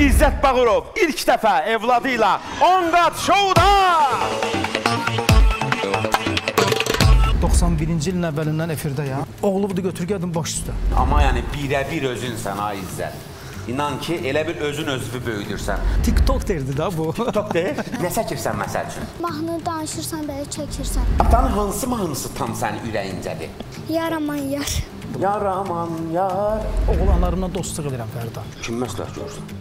İzzət Bağırov ilk dəfə evladı ilə 10 qat şouda. 91-ci ilin əvvəlindən efirdəyəm. Oğlumu da götür gəldim baş üstə. Amma yəni birə-bir özünsən ha İzzət. İnan ki, elə bir özün özünü böyüdürsən. TikTok derdi da bu. TikTok de, nə çəkirsən məsəl üçün? Mahnı danışırsan, belə çəkirsən. Atanın hansı mahnısı tam sənin ürəyincədir? Yaraman yar. Yar aman yar. Oğlanlarımla dostluq edirəm Fərda. Kim məsləhət görürsən?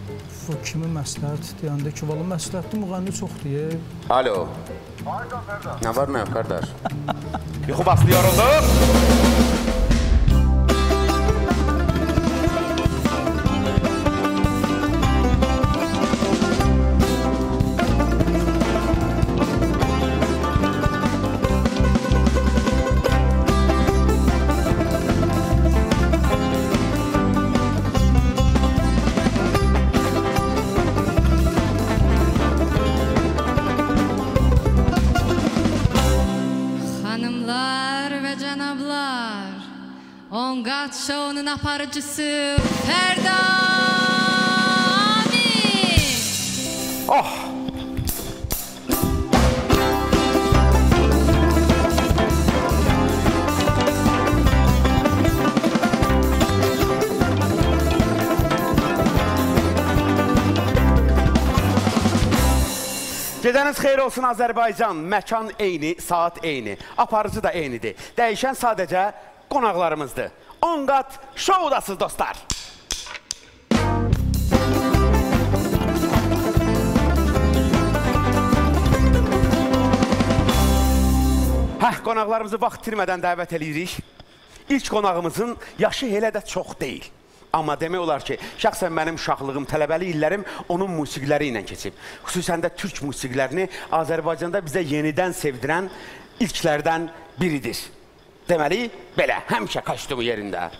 Bu kimi məsləhət deyəndə ki, valla məsləhətli müğənni çoxdur. Alo. Nə var nə yox qardaş? Yuxu bastı yoruldu. Aparıcısı Ferda Amin. Oh! Gecəniz xeyir olsun Azərbaycan. Məkan eyni, saat eyni. Aparıcı da eynidir. Dəyişən sadəcə qonaqlarımızdır. 10 qat şoudasız dostlar. Hə, qonaqlarımızı vaxt itirmədən dəvət eləyirik. İlk qonağımızın yaşı elə də çox deyil. Amma demək olar ki, şəxsən mənim uşaqlığım, tələbəli illərim onun musiqiləri ilə keçib. Xüsusən də türk musiqilərini Azərbaycanda bizə yenidən sevdirən ilklərdən biridir. Deməli, belə, həmişə kostyumu yerində,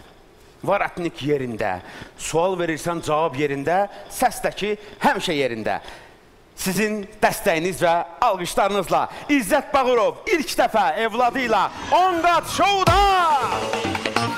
varatnik yerində, sual verirsən cavab yerində, səs də ki, həmişə yerində. Sizin dəstəyiniz və alqışlarınızla İzzət Bağırov ilk dəfə evladı ilə 10 qat şouda!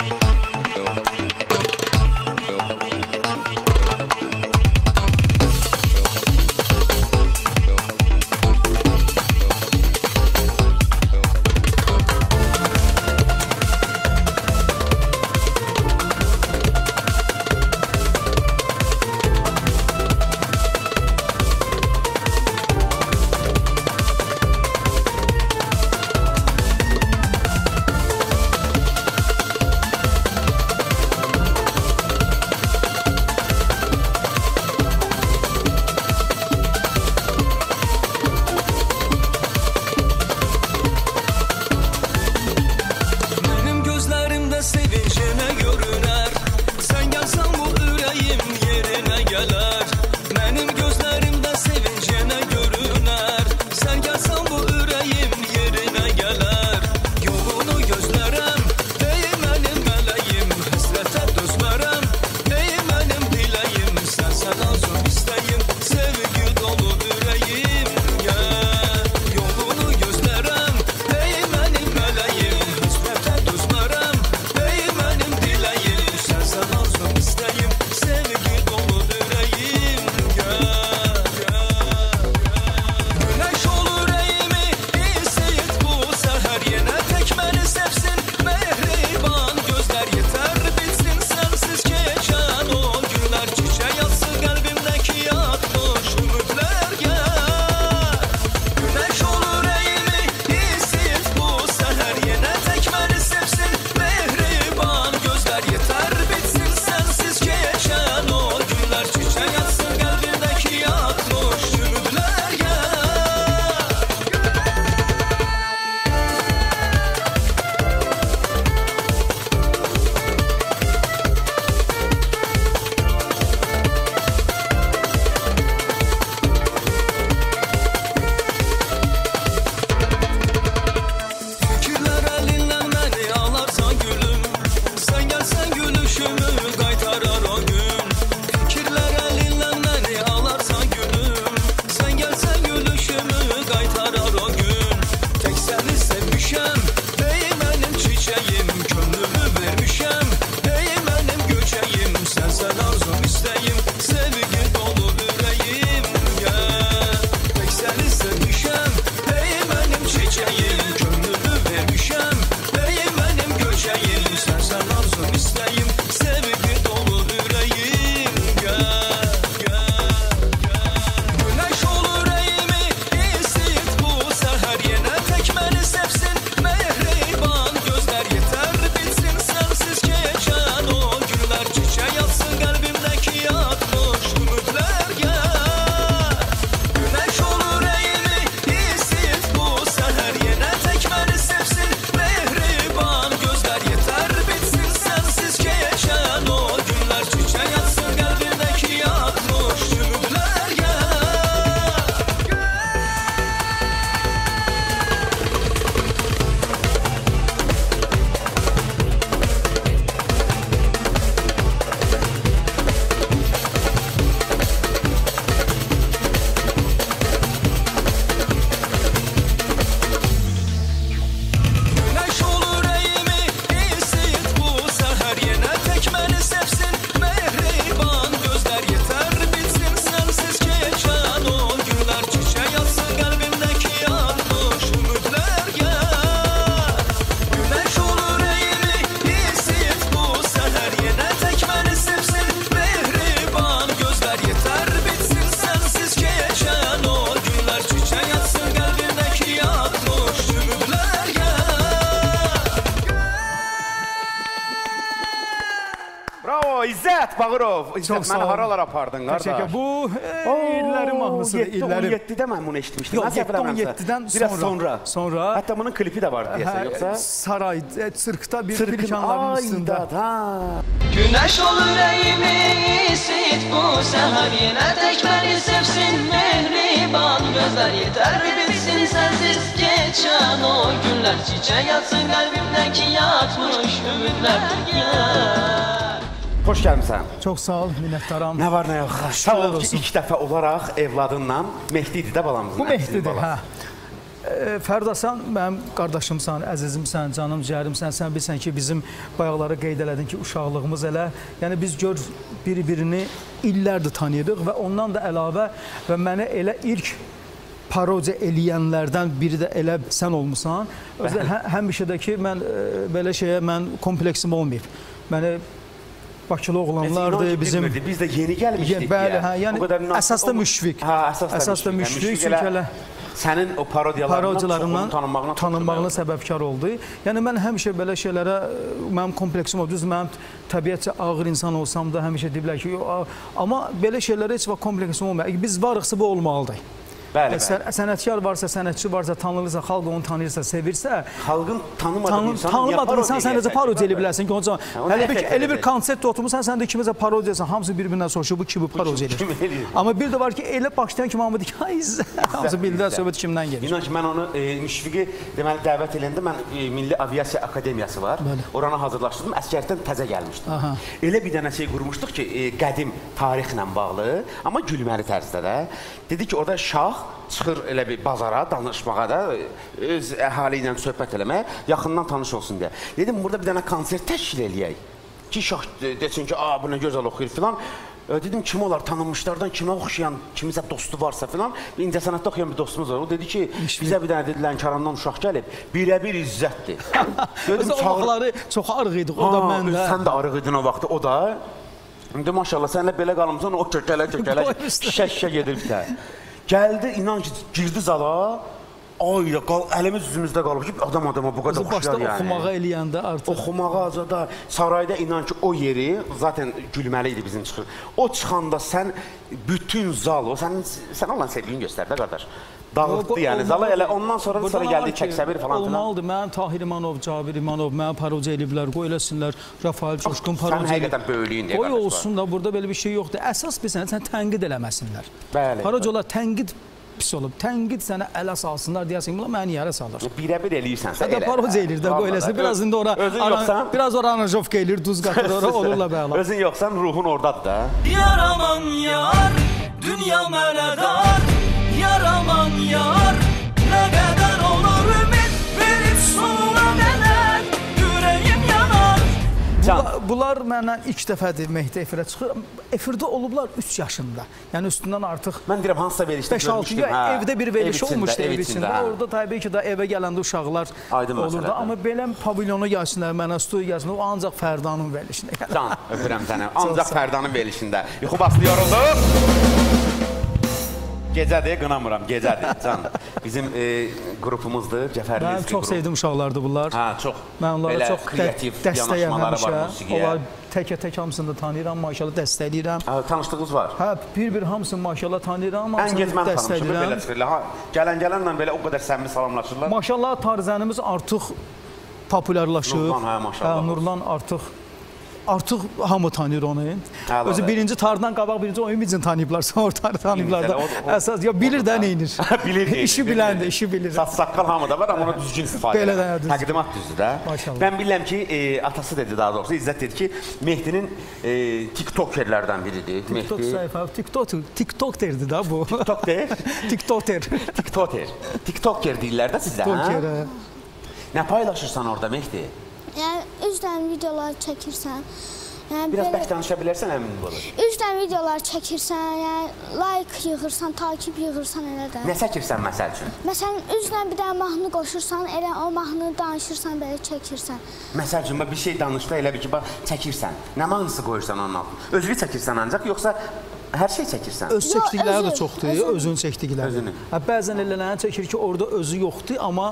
Bağırov, İzzət Çox sağ məni ol. haralar apardın qardaş? Təşəkkür. Bu e, illərin mahnısıdır, 7 illərin. 17-də mən bunu eşitmişdim. Yox, Mən səhv eləmirəmsə. 17-dən Biraz sonra. sonra. Sonra. Hətta bunun klipi də var deyəsən, Hə, yoxsa? Saray, e, sirkdə bir Sırkın pilkanların üstündə. ayda da. Güneş ol yüreğimi isit bu seher Yine tek beni sevsin mehriban gözler Yeter bitsin sensiz geçen o günler Çiçek yatsın kalbimdeki yatmış ümitler Gel Xoş gəlmisən. Çox sağ ol, minnətdaram. Nə var nə yox. Sağ ol ki, ilk dəfə olaraq evladınla Mehdi idi də balamızın. Bu Mehdidir, hə. E, Fərda sən mənim qardaşımsan, əzizimsən, canım, cərimsən. Sən bilirsən ki, bizim bayaqları qeyd elədin ki, uşaqlığımız elə, yəni biz gör bir-birini illərdir tanıyırıq və ondan da əlavə və mənə elə ilk parodiya eləyənlərdən biri də elə sən olmusan. Özdə hə, həmişə də ki, mən e, belə şeyə mən kompleksim olmayıb. Məni Bakılı oğlanlardır, inanc bizim bilmirdik, Biz də yeni gəlmişdik. Bəli, hə, yəni O əsas da o- müşfiq. Hə, əsas da müşfiq. çünki elə sənin o parodiyalarından tanınmağına tanınmağına səbəbkar oldu. Yəni mən həmişə belə şeylərə mənim kompleksim oldu. Düz mənim təbiətcə ağır insan olsam da həmişə deyiblər ki, "Yox, a- amma belə şeylərə heç vaxt kompleksim olmur. Biz varıqsa bu olmalıdır. Bəli, bəli. sən- Sənətkar varsa, sənətçi varsa, tanınırsa, xalq onu tanıyırsa, sevirsə, Xalqın tanımadığı tanı, insan tanımadığın insan sən necə parodiya edə bilərsən ki, o zaman onu hələ bir elə bir konsert oturmusan, sən də kimisə parodiyasın, hamısı bir-birindən soruşur, bu kim bu parodiya edir. Amma bir də var ki, elə başlayan kimi hamı deyir ki, hamısı bildilər İzzət. söhbət kimdən gəlir. İnan ki, mən onu e, müşfiqi deməli dəvət eləyəndə mən e, Milli Aviasiya Akademiyası var. Bəli. Orana hazırlaşdım. Əskərdən təzə gəlmişdim. Aha. Elə bir dənə şey qurmuşduq ki, e, qədim tarixlə bağlı, amma gülməli tərzdə də. Dedi ki, orada şah çıxır elə bir bazara danışmağa da öz əhali ilə söhbət eləməyə, yaxından tanış olsun deyə. Dedim, burada bir dənə konsert təşkil eləyək. Ki şah de- desin ki, "A, bu nə gözəl oxuyur" filan. E, Dedim kim olar tanınmışlardan kimə oxşayan, kimisə dostu varsa filan. İncəsənətdə oxuyan bir dostumuz var. O dedi ki, bizə bir dənə dedilər Lənkərandan uşaq gəlib, birə-bir izzətdir. Dedim, o çağır- vaxtları çox arıq idi, o da mən də. Sən də arıq idin o vaxtda, o da. İndi maşallah sənlə belə qalmısan, o kökələ kökələ Boy üstə. şişə gedir bir tə. Gəldi, inan ki, girdi zala. Ay, qal, əlimiz üzümüzdə qalıb ki, adam adama bu qədər oxşar yəni. oxumağa eləyəndə artıq Oxumağa azada sarayda inan ki o yeri zaten gülməli idi bizim çıxır. O çıxanda sən bütün zal, o sənin sən olan sevgini göstərdi qardaş. Dağıtdı yəni zala elə ondan sonra da sonra gəldi ki, Kəksəbir falan filan. Olmalıdır. Mənim Tahir İmanov, Cabir İmanov, mənə parodiya eləyiblər, qoy eləsinlər. Rafael Coşqun Sən parodiya eləyib. həqiqətən böyüklüyün deyə Qoy olsun da burada belə bir şey yoxdur. Əsas bilsən, sən tənqid eləməsinlər. Bəli, Parodiyalar tənqid pis olub. Tənqid sənə ələ salsınlar deyəsən, bunlar məni yerə salır. Birə-bir eləyirsən sən Hətta parodiya eləyir də, qoy eləsin. Biraz indi ora Özün yoxsan, biraz ora aranjovka eləyir, duz qatır ora olurlar bəla. Özün yoxsan ruhun ordadır da. Yaraman yar Dünya mənə dar Yaraman yar Nə qədər olur ümid Verib sonuna qədər Ürəyim yanar Can, Bunlar, bunlar məndən ilk dəfədir Mehdi efirə çıxır. Efirdə olublar 3 yaşında. Yəni üstündən artıq mən deyirəm hansısa verilişdə 5-6 görmüşdüm. ya hə. evdə bir veriliş Ev içində, olmuşdu ev ev içində. hə. Orada təbii ki də evə gələndə uşaqlar Aydın olurdu. məsələdir. Amma belə pavilyona gəlsinlər, mənə studiya gəlsinlər, o ancaq Fərdanın verilişinə gəlir. Can, öpürəm səni. Ancaq. Fərdanın verilişində. Yuxu bastı, yoruldu. Gecədir, qınamıram, gecədir. Can, bizim e, qrupumuzdur, Cəfər Mən çox qrupu. sevdim uşaqlardı bunlar. Hə, çox. Mən onlara çox kreativ dəstək yanaşmaları var musiqiyə. Onlar təkə-tək hamısını da tanıyıram, maşallah dəstəkləyirəm. Hə, tanışdığınız var. Hə, bir-bir hamısını maşallah tanıyıram, Ən hamısını gec mən tanımışam, belə dəstəkləyirəm. çıxırlar. Ha, gələn-gələnlə belə o qədər səmimi salamlaşırlar. Maşallah tarzənimiz artıq populyarlaşıb. Nurlan, hə, maşallah. Hə, Nurlan artıq artıq hamı tanıyır onu. Əla, Özü birinci tardan qabaq birinci oyun bizim tanıyıblar, sonra tar tanıyıblar da. O- o- Əsas ya bilir də neynir. bilir İşi biləndir, işi bilir. Saç saqqal hamıda var, amma onu düzgün istifadə Belə də, düz. Təqdimat düzdür də. Maşallah. Mən bilirəm ki, e, atası dedi daha doğrusu, İzzət dedi ki, Mehdinin e, TikTokerlərdən biridir. TikTok səhifə, TikTok, TikTok derdi da bu. TikTok deyir. TikToker. TikToker. TikToker deyirlər də sizə, TikToker. hə? hə. Nə paylaşırsan orada Mehdi? Yəni üzdən videolar çəkirsən. Yəni Biraz belə bək danışa bilərsən əmin olur. üzdən videolar çəkirsən, yəni like yığırsan, takip yığırsan elə də. Nə çəkirsən məsəl üçün? Məsələn, üzdən bir dənə mahnı qoşursan, elə o mahnını danışırsan, belə çəkirsən. Məsəl üçün bir şey danışda elə bir ki, bax çəkirsən. Nə mahnısı qoyursan onun altına? Özünü çəkirsən ancaq yoxsa Hər şey çəkirsən. Öz çəkdikləri də çoxdur, özü. özünün çəkdikləri. Özünü. Hə, bəzən elələni çəkir ki, orada özü yoxdur, amma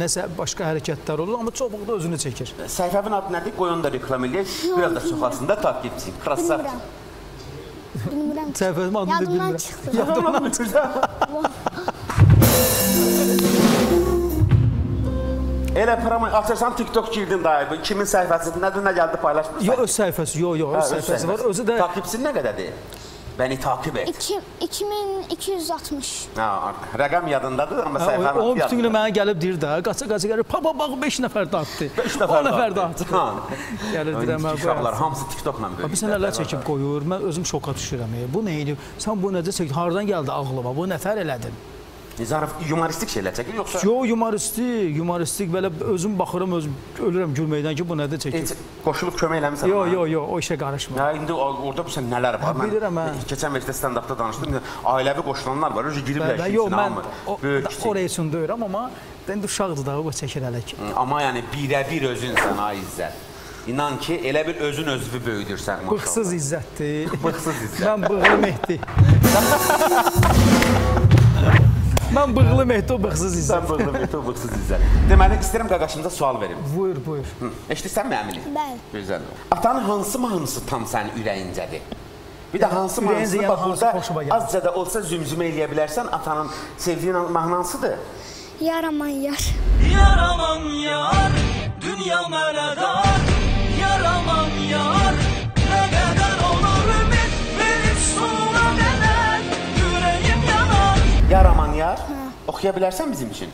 nəsə başqa hərəkətlər olur, amma çoxluqda özünü çəkir. Səhifənin adı nədir? Qoy onu da reklam eləyək. Biraz da çoxalsın da takipçi. Krasavçı. Bilmirəm. Bilmirəm. Səhifənin adını da Yadımdan bilmirəm. çıxdı. Elə promo açırsan TikTok girdin dayı. Bu Kimin səhifəsində nədir, nə gəldi paylaşmırsan? Yox, öz səhifəsi, yox, yox, öz səhifəsi var. Özü də Takipçin nə qədərdir? Bəni takip et. İki- 2260. Ha, rəqəm yadındadır, amma Hə, səhifənin o, bütün gün yadında. mənə gəlib deyir də, qaça qaça gəlir, pa pa bax 5 nəfər də atdı. 5 nəfər 10 nəfər də atdı. Ha. Gəlir deyirəm mən Uşaqlar hamısı TikTokla böyüyür. Sən nələr çəkib qoyur, mən özüm şoka düşürəm. e. Bu nə idi? Sən bu necə çəkdin? Hardan gəldi ağlıma? Bu nətər elədin? Nizarov humoristik şeylər çəkir yoxsa Yo, humoristik, humoristik belə özüm baxıram, özüm ölürəm gülməkdən ki, bu nədir çəkir? heç qoşulub kömək eləmisən? Yo, mənə? yo, yo, o işə qarışmır. Ya indi orada bu sən nələr var? Hə, bilirəm, hə. Keçən vəzdə stand-upda danışdım. Ailəvi qoşulanlar var. Özü giriblər Bəli, işin yo, içinə mən oraya üçün deyirəm, amma indi uşaqdır da, o çəkir hələ ki. Amma yəni birə-bir özünsən ay İzzət. İnan ki, elə bir özün özünü böyüdürsən. Bıxsız İzzətdir. Bıxsız İzzət. Mən bığlı Mehdi. Mən bığlı Mehdi, o bıxsız İzzət. Sən bıxlı bir bıxsız İzzət. Deməli istəyirəm qaqaşımıza sual verim. Buyur, buyur. Hı, Eşidirsən Əmili? Bəli. Gözəl. Atanın hansı mahnısı tam sənin ürəyincədir? Bir də hansı mahnısını yəni bax hansı burada azca da olsa zümzümə eləyə bilərsən atanın sevdiyin mahnı hansıdır? Yaraman yar. Yaraman yar, dünya mənə dar Yaraman yar, nə qədər olur ümid Verib sonuna qədər, ürəyim yanar Yaraman yar. Oxuya bilərsən bizim üçün?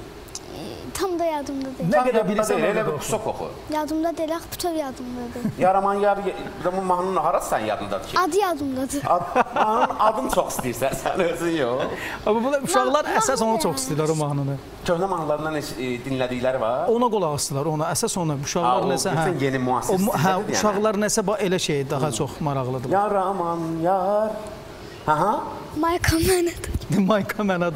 Tam da yadımda deyil. Nə qədər bilirsən, elə bir qusaq oxu. Yadımda deyil, axı bütöv yadımdadır. Yaraman də bu mahnının harası sən yadındadır ki? Adı yadımdadır. Ad, mahnının adını çox istəyirsən, sən özün yox. Amma bu uşaqlar əsas onu çox istəyirlər o mahnını. Köhnə mahnılarından heç e, dinlədikləri var. Ona qulaq asırlar, ona əsas ona. Uşaqlar nəsə bütün yeni müasir Hə, stillədir yəni. uşaqlar nəsə elə şey daha çox maraqlıdır. Yaraman yar. Aha. Mayka mənədir. Mayka mənə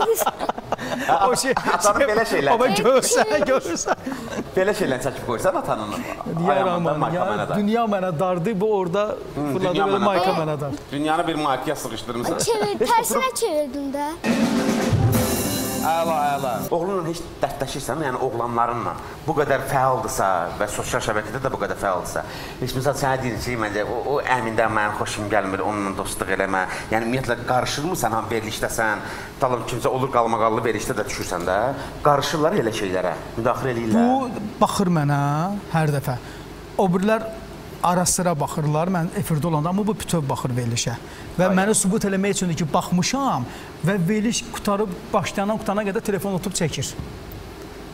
dar. o şey, Atanın belə şeylər. Amma görsən, görsən. Belə şeylər çəkib qoysan atanın. Yaraman, ya dünya mənə dardı, bu orada fırladı belə mənə Mayka dar. mənə dar. Dünyanı bir maykaya sıxışdırmısan. Çevir, tərsinə çevirdim də. Əla, əla. Oğlunla heç dərdləşirsən, yəni oğlanlarınla bu qədər fəaldırsa və sosial şəbəkədə də bu qədər fəaldırsa, heç misal sənə deyir ki, məncə o, o əmindən mənim xoşum gəlmir, onunla dostluq eləmə. Yəni ümumiyyətlə qarışırmısan ham verilişdəsən, dalım kimsə olur qalmaqallı verilişdə də düşürsən də, qarışırlar elə şeylərə, müdaxilə eləyirlər. Bu baxır mənə hər dəfə. O birilər ara sıra baxırlar, mən efirdə olanda, amma bu bütöv baxır verilişə. Və məni sübut eləmək üçündür ki, baxmışam və veriliş qutarıb başlayandan qutana qədər telefon tutub çəkir.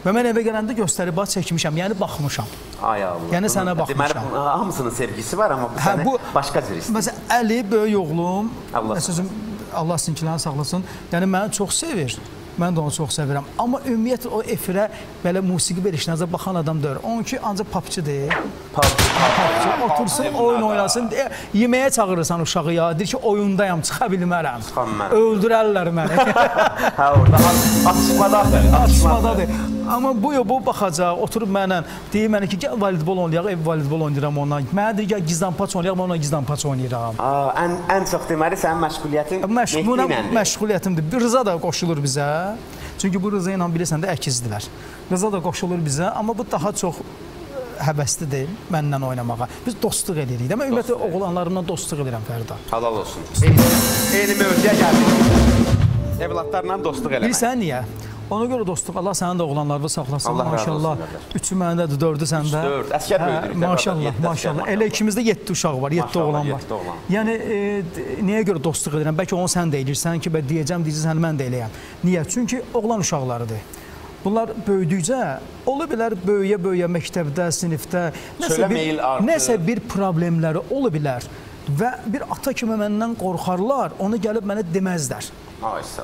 Və mən evə gələndə göstərib bax çəkmişəm, yəni baxmışam. Ay Allah. Yəni sənə Deməli baxmışam. bu- hamısının sevgisi var, amma bu Hə, səni bu- başqa cür istəyir. Məsələn, Əli böyük oğlum, Allah sözüm Allah sizinkilərini saxlasın. Yəni məni çox sevir. Mən də onu çox sevirəm. Amma ümumiyyətlə o efirə belə musiqi verilişinə baxan adam deyil. Onunki ancaq papçıdır. Papçı otursun, oyun oynasın. Yeməyə çağırırsan uşağı ya. Deyir ki, oyundayam, çıxa bilmərəm. Öldürərlər məni. Hə, orada at- atışmadadır. Amma bu bu baxacaq, oturub mənlə deyir mənə ki, gəl voleybol oynayaq, ev voleybol oynayıram onunla. Mənə deyir gəl gizlanpaç oynayaq, mən ona gizlanpaç oynayıram. Ən ən çox deməli sənin məşğuliyyətin məşğuliyyətimdir. Bir Rıza da qoşulur bizə. Çünki bu Rıza ilə bilirsən də əkizdilər. Rıza da qoşulur bizə, amma bu daha çox həvəsli deyil məndən oynamağa. Biz dostluq edirik. Mən ümumiyyətlə oğlanlarımla dostluq edirəm Fərda. Halal olsun. Eyni, eyni mövzuya gəldik. Evladlarla dostluq eləmək. Bilirsən niyə? Ona görə dostluq Allah sənin də oğlanlarını saxlasın. Allah maşallah. Üçü məndədir, dördü səndə. Üç, dörd. Əsgər böyüdürük Maşallah, maşallah. Elə ikimizdə 7 uşaq var, 7 Maşallah, oğlan var. oğlan. Yəni e, niyə görə dostluq edirəm? Bəlkə onu sən də edirsən ki, bə deyəcəm, deyirsən mən də eləyəm. Niyə? Çünki oğlan uşaqlarıdır. Bunlar böyüdükcə ola bilər böyüyə-böyüyə məktəbdə, sinifdə nəsə Söylə bir nəsə bir problemləri ola bilər və bir ata kimi məndən qorxarlar, onu gəlib mənə deməzlər.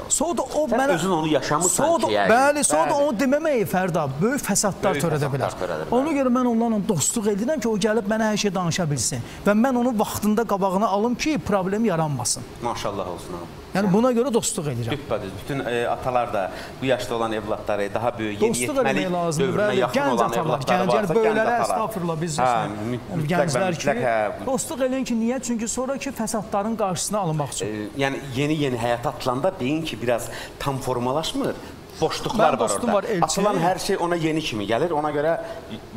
Sonra o Sən mənə özün onu yaşamısan Sonra da- ki, yəqin. Bəli, sonra da Bəli. onu deməməyi Fərda böyük fəsadlar törədə bilər. törədə bilər. Ona görə mən onlarla dostluq edirəm ki, o gəlib mənə hər şey danışa bilsin və mən onun vaxtında qabağına alım ki, problem yaranmasın. Maşallah olsun ha. Yəni buna görə dostluq edirəm. Düpbədüz. Bütün e, atalar da bu yaşda olan evladları, daha böyük, yeniyetməlik dövrünə yaxın gənc olan atalar, evladları gənc, varsa, böylələr atalar. estağfurullah biz Hə, yəni, mütləq və gənclər ki, mütləq, hə. dostluq eləyin ki, niyə? Çünki sonrakı fəsadların qarşısını alınmaq üçün. E, yəni yeni-yeni həyata atılanda beyin ki, biraz tam formalaşmır. Boşluqlar var orada. var, Elçin. Atılan hər şey ona yeni kimi gəlir. Ona görə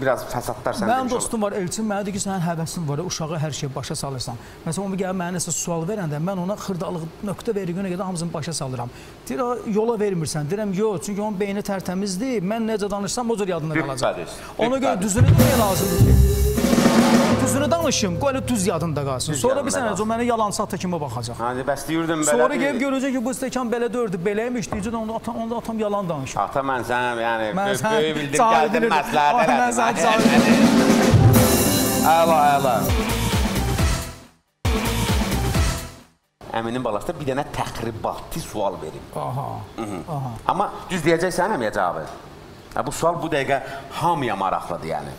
biraz fəsadlar səndə Mənim dostum var Elçin, mənə deyir ki, sənin həvəsin var, uşağı hər şey başa salırsan. Məsələn, o gəlib mənə nəsə sual verəndə mən ona xırdalıq nöqtə vergünə qədər hamısını başa salıram. Deyir, "A, yola vermirsən. Deyirəm, yox, çünki onun beyni tərtəmizdir. Mən necə danışsam o cür yadında qalacaq. Ona görə düzünü demək lazımdır ki, düzünü danışım, qoy elə düz yadında qalsın. Sonra bir sənə o mənə yalan sata kimi baxacaq. Hani bəs deyirdim belə. Sonra gəlib görəcək ki, bu stəkan belə dördü, beləymiş, deyəcək onda atam, onda atam yalan danışır. Ata mən sənə yəni Mən böyük bildim gəldim məsləhət mən elədim. sən Hə, cahil hə, hə. Əla, əla. Əminin balası da bir dənə təxribatlı sual verim. Aha. Aha. Amma düz deyəcəksən əmiyə cavabı. Hə, bu sual bu dəqiqə hamıya maraqlıdır yəni.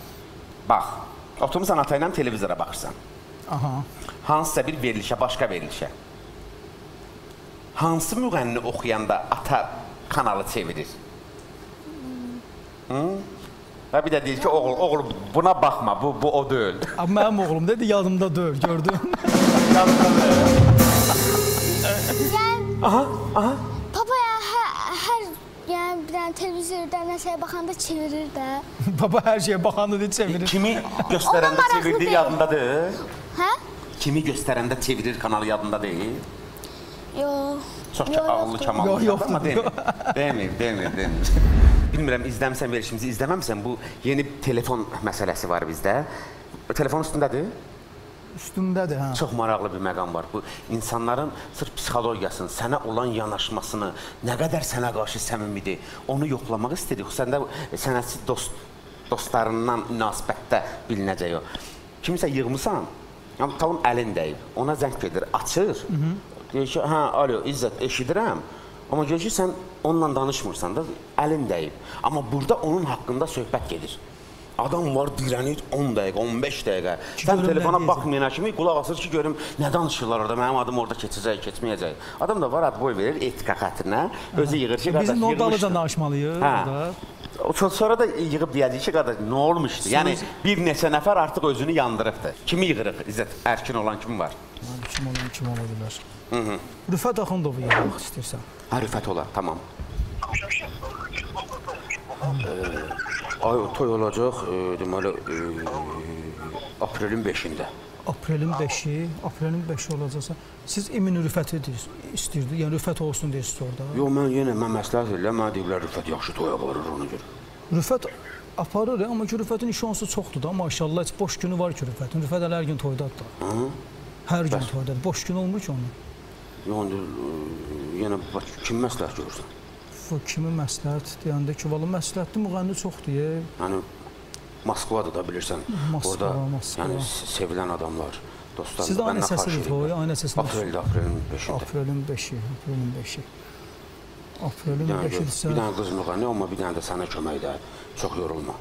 Bax, oturmusan ata ilə televizora baxırsan. Aha. Hansısa bir verilişə, başqa verilişə. Hansı müğənni oxuyanda ata kanalı çevirir? Hı? Və bir də deyir ki, oğul, oğul buna baxma, bu bu o deyil. Amma mənim oğlum dedi yadımda deyil, gördün? Yəni Aha, aha. papa ya hər, hər yəni bir dənə televizorda nəsə baxanda çevirir də. Baba hər şeyə baxanda dedi çevirir. Kimi göstərəndə deyil. yadındadır? Hə? Kimi göstərəndə çevirir kanalı yadında deyil? Yox. Çox Yox, ağıllı yoxdur. kamal. Yox, yoxdur. Amma demir. Demir, demir, demir. Bilmirəm izləmisən verişimizi, izləməmisən. Bu yeni telefon məsələsi var bizdə. Telefon üstündədir. Üstümdədir, hə. Çox maraqlı bir məqam var. Bu insanların sırf psixologiyasını, sənə olan yanaşmasını, nə qədər sənə qarşı səmimidir, onu yoxlamaq istədik. Səndə bu sənətçi dost dostlarından münasibətdə bilinəcək o. Kimisə yığmısan, amma talım əlin dəyib. Ona zəng gedir, açır. Deyir ki, hə, alo, İzzət, eşidirəm. Amma görür ki, sən onunla danışmırsan da, əlin dəyib. Amma burada onun haqqında söhbət gedir. Adam var dirənir 10 dəqiqə, 15 dəqiqə. Sən görüm nə telefona baxmayana kimi qulaq asır ki, görüm nə danışırlar orada, mənim adım orada keçəcək, keçməyəcək. Adam da var, ad boy verir etika xətrinə, özü yığır ki, qardaş, dalıca yığmışdı. danışmalıyıq Hə. orada. Sonra da yığıb deyəcək ki, qardaş, nə olmuşdu? Yəni bir neçə nəfər artıq özünü yandırıbdı. Kimi yığırıq? İzzət, Ərkin olan kim var? Kim olan kim ola bilər? Rüfət Axundovu yazmaq istəyirsən. Ha, Rüfət olar, tamam. Ay toy olacaq, e, deməli, e, aprelin 5-də. Aprelin 5-i, aprelin 5-i olacaqsa, siz imin Rüfəti deyirsiniz, istəyirdi, yəni Rüfət olsun deyirsiniz orada. Yox, mən yenə mən məsləhət edirəm, mənə deyiblər Rüfət yaxşı toy aparır ona görə. Rüfət aparır, amma ki Rüfətin işi onsuz çoxdur da, maşallah, heç boş günü var ki Rüfətin. Rüfət hələ hər gün toydadır da. Hı? Hər gün toydadır. Boş gün olmur ki onun. Yox, e, yenə bax, kim məsləhət görürsən? Kimi məsləhət deyəndə ki, valla məsləhətli müğənni çoxdur. Yəni Moskvadır da bilirsən. Moskva, Orada Moskva. yəni se- sevilən adamlar, dostlar. Məndən xahiş səslidir edirlər. toy, aynı səsli. Apreldə, aprelin 5-də. Aprelin 5-i, aprelin 5-i. Aprelin Bir dənə, 5-i bir dənə qız müğənni, amma bir dənə də sənə köməkdə. Çox yorulma.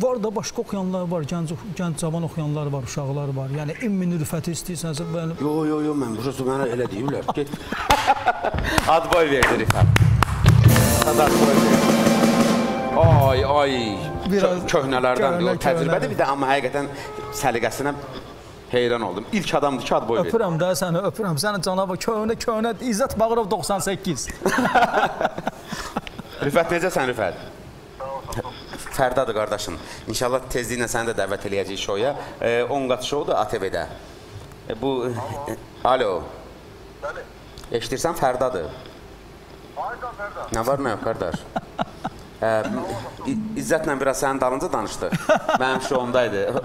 Var da başqa oxuyanlar var, gənc gənc cavan oxuyanlar var, uşaqlar var. Yəni immin Rüfəti istəyirsənsə belə Yo, yo, yo, mən burası mənə elə deyirlər. Get. Ad boy verdi Rifat. Ad boy verdi. Ay, ay. Biraz Biraz köhnələrdən köhnə, o təcrübədir bir də amma həqiqətən səliqəsinə heyran oldum. İlk adamdır ki, ad boy verdi. öpürəm də səni, öpürəm. Səni canavar köhnə köhnə İzzət Bağırov 98. Rüfət necəsən Rüfət? Fərdadır qardaşım. İnşallah tezliklə səni də dəvət eləyəcəyik şoya. E, 10 qat şoudur ATV-də. E, bu e, alo. Bəli. Eşidirsən Fərdadır. Aydan Fərda. Nə var, nə yox qardaş? İzzətlə biraz sənin dalınca danışdı. Mənim şoumdaydı.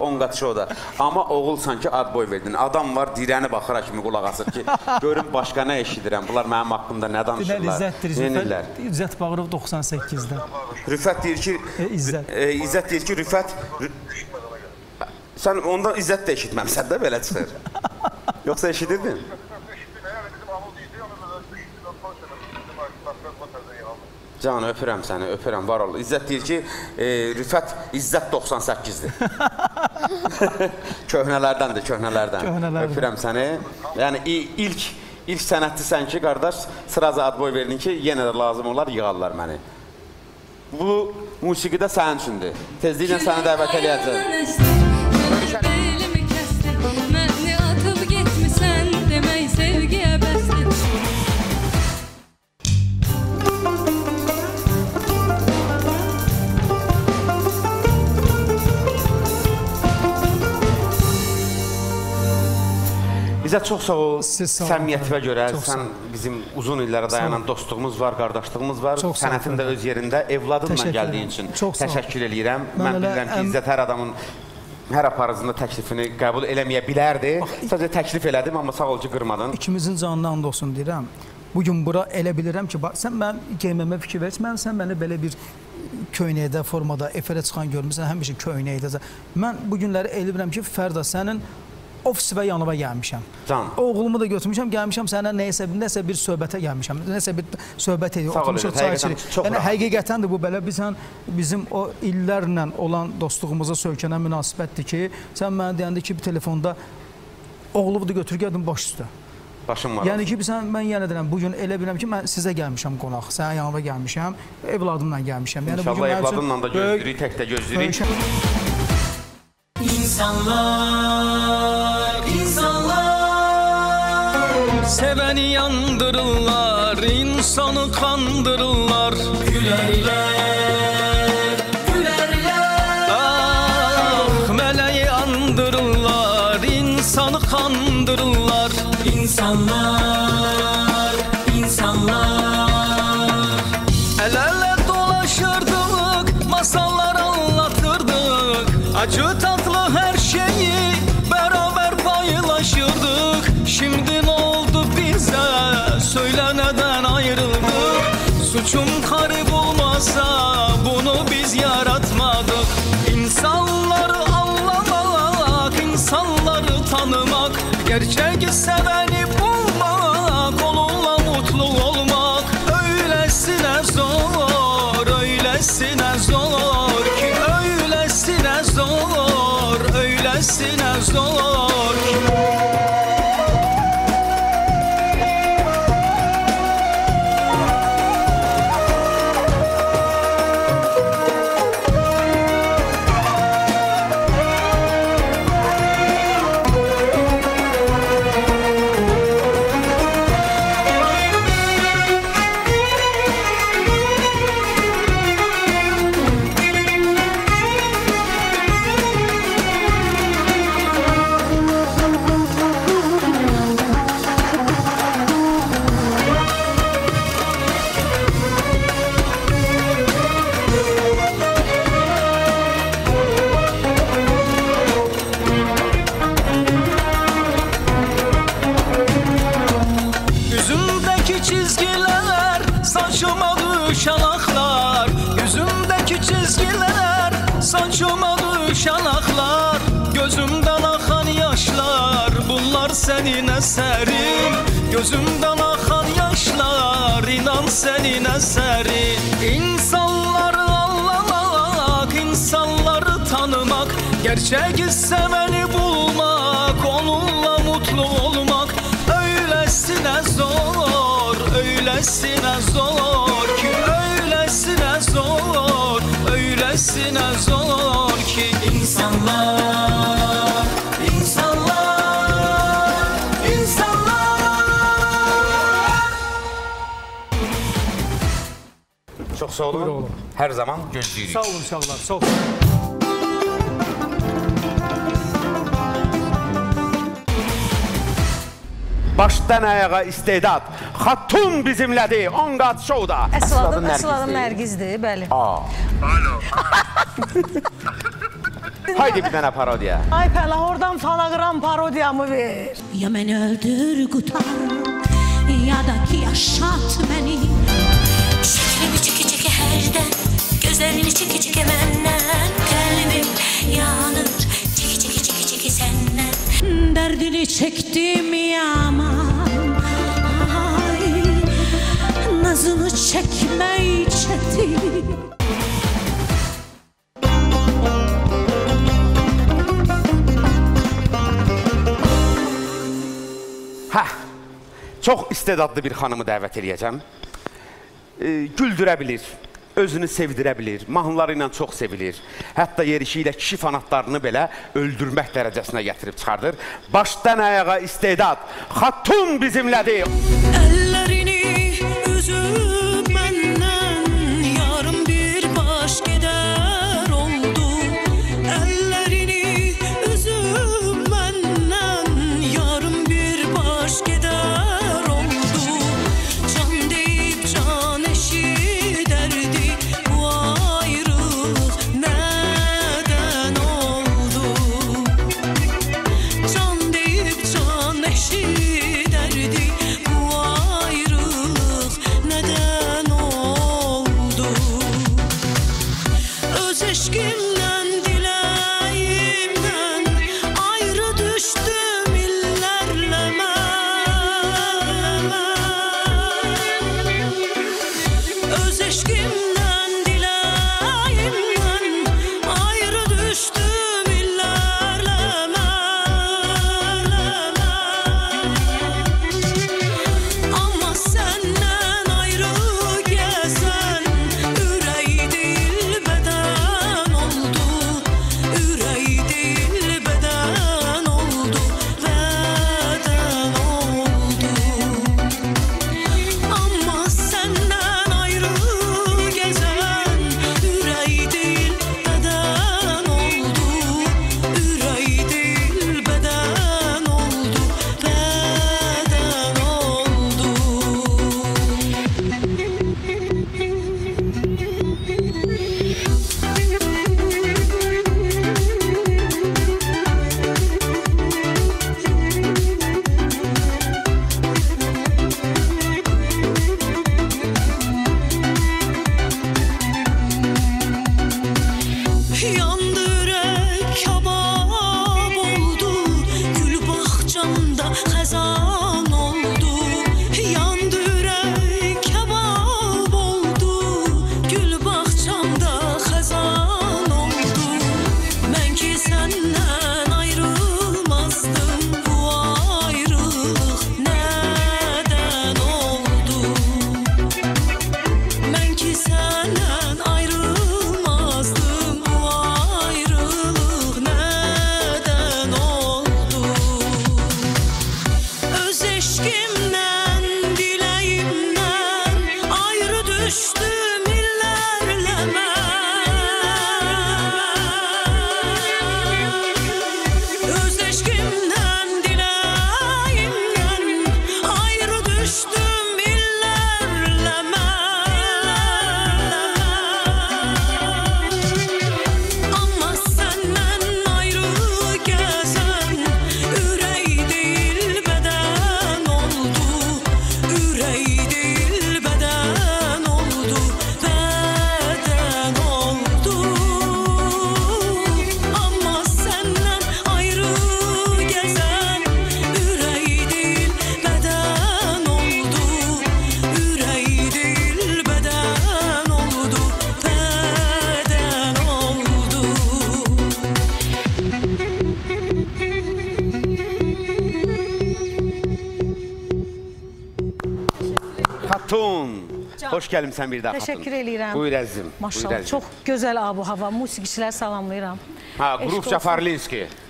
10 qat şouda. Amma oğul sanki ad boy verdin. Adam var, dirəni baxıra kimi qulaq asır ki, görüm başqa nə eşidirəm. Bunlar mənim haqqımda nə danışırlar? İzzətdir. Neynirlər? İzzət, Bağırov 98-də. Rüfət deyir ki, E, İzzət. E, İzzət deyir ki, Rüfət Rü- Sən ondan İzzət də eşitməmsən də belə çıxır. Yoxsa eşidirdin? Can öpürəm səni, öpürəm, var ol. İzzət deyir ki, e, Rüfət İzzət 98-dir. Köhnələrdəndir, köhnələrdən. Köhnələrdən. Öpürəm səni. Yəni ilk ilk sənətçisən ki, qardaş, sıraza ad boy verdin ki, yenə də lazım olar yığarlar məni. Bu musiqi də sənin üçündür. Tezliklə səni dəvət eləyəcəm. Elimi İzzət çox sağ ol. Siz sağ olun. Səmimiyyətinə görə Çox sən bizim uzun illərə dayanan dostluğumuz var, qardaşlığımız var. Çox. Sənətin də öz yerində evladınla gəldiyin edirəm. üçün təşəkkür eləyirəm. Mən Mən bilirəm ki, İzzət hər adamın hər aparıcında təklifini qəbul eləməyə bilərdi. Sadəcə təklif elədim, amma sağ ol ki, qırmadın. İkimizin canına and olsun deyirəm. Bu gün bura elə bilirəm ki, bax, sən mənim geyməmə fikir ver. Mən sən məni belə bir köynəkdə, formada efirə çıxan görmüsən, həmişə köynəkdə. Mən bu günləri elə bilirəm ki, Fərda sənin ofis və yanıma gəlmişəm. Can. Oğlumu da götürmüşəm, gəlmişəm sənə nəyisə, nəsə bir söhbətə gəlmişəm. Nəsə bir söhbət ol, oturmuşuq, çay içirik. Yəni rahat. həqiqətən də bu belə bizən bizim o illərlə olan dostluğumuza söykənən münasibətdir ki, sən mənə deyəndə ki, bir telefonda oğlumu da götür gəldim baş üstə. Başım var. Yəni ki, sən mən yenə deyirəm, bu gün elə bilirəm ki, mən sizə gəlmişəm qonaq, sənin yanına gəlmişəm, evladımla gəlmişəm. Yəni bu gün İnşallah evladınla da gözləyirik, tək də gözləyirik. İnsanlar, insanlar Seveni yandırırlar, insanı kandırırlar. Gülerler, gülerler Ah, meleği andırırlar, insanı kandırırlar. İnsanlar, Suçum karı bulmasa bunu biz yaratmadık. İnsanları anlamak, insanları tanımak, gerçek seveni düşen Yüzümdeki çizgiler saçıma düşen aklar Gözümden akan yaşlar bunlar senin eserin. Gözümden akan yaşlar inan senin eserin. İnsanları anlamak, insanları tanımak Gerçek seveni bulmak, onunla mutlu olmak. Öylesine zor, öylesine zor öylesine zor ki İnsanlar, insanlar, insanlar Çox sağ olun. Buyur oğlum. Hər zaman gözləyirik. Sağ olun uşaqlar, sağ olun. Başdan ayağa istedad. Xatun bizimlədir. 10 qat şouda. Əsl adım, Əsl adım Nərgizdir. Bəli. Haydi bir dənə parodiya. Ay Pəla, oradan falagram parodiyamı ver. Ya məni öldür, qutar Ya da ki yaşat məni Şəklimi çəkə çəkə hərdən Gözlərini çəkə çəkə məndən Qəlbim yanır Çəkə çəkə çəkə çəkə səndən Dərdini çəkdim yaman Nazını çəkmək çətin Hə, çox istedadlı bir xanımı dəvət eləyəcəm. E, güldürə bilir, özünü sevdirə bilir, mahnıları ilə çox sevilir. Hətta yerişi ilə kişi fanatlarını belə öldürmək dərəcəsinə gətirib çıxardır. Başdan ayağa istedad, xatun bizimlədir. Əl Xoş gəlmisən bir daha Xatun. Təşəkkür eləyirəm. Buyur əzizim. buyur Maşallah, əzizim. çox gözəl abu-hava. Musiqiçilər salamlayıram. Ha, Eşq Qrup